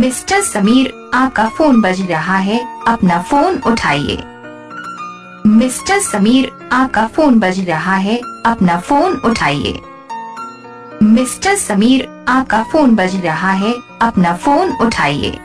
Mister Sameer, आपका phone बज रहा है, अपना फ़ोन उठाइए। मिस्टर समीर, आपका फ़ोन बज रहा है, अपना फ़ोन उठाइए। मिस्टर समीर, आपका फ़ोन बज रहा है, अपना फ़ोन उठाइए।